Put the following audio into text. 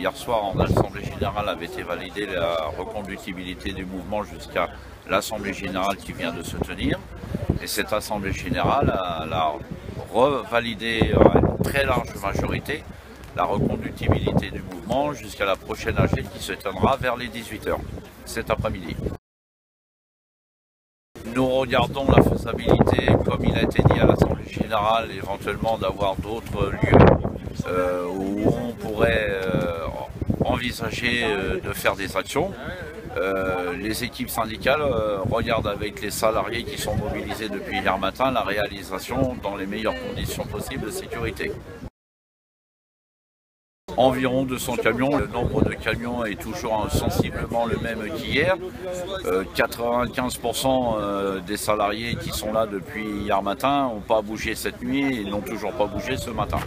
hier soir en Assemblée Générale avait été validée la reconductibilité du mouvement jusqu'à l'Assemblée Générale qui vient de se tenir. Et cette Assemblée Générale a, a revalidé à une très large majorité la reconductibilité du mouvement jusqu'à la prochaine AG qui se tiendra vers les 18h cet après-midi. Nous regardons la faisabilité, comme il a été dit à l'Assemblée Générale, éventuellement d'avoir d'autres lieux euh, où on pourrait euh, euh, de faire des actions. Euh, les équipes syndicales euh, regardent avec les salariés qui sont mobilisés depuis hier matin la réalisation dans les meilleures conditions possibles de sécurité environ 200 camions. Le nombre de camions est toujours sensiblement le même qu'hier. 95% euh, des salariés qui sont là depuis hier matin n'ont pas bougé cette nuit et n'ont toujours pas bougé ce matin.